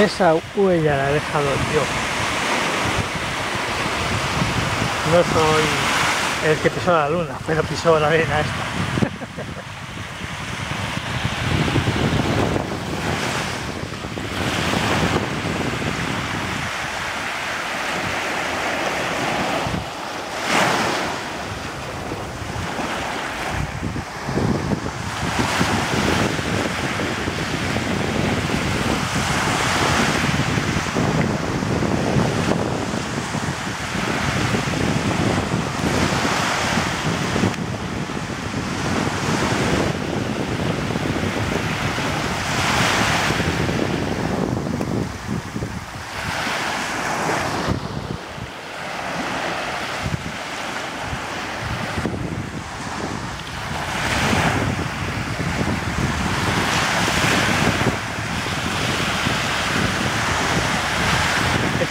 Esa huella la he dejado yo. No soy el que pisó la luna, pero pisó la arena esta.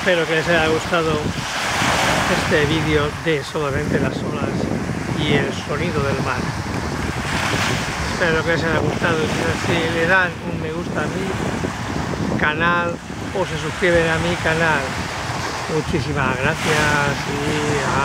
Espero que les haya gustado este vídeo de solamente las olas y el sonido del mar. Espero que les haya gustado. Si le dan un me gusta a mi canal o se suscriben a mi canal. Muchísimas gracias y adiós.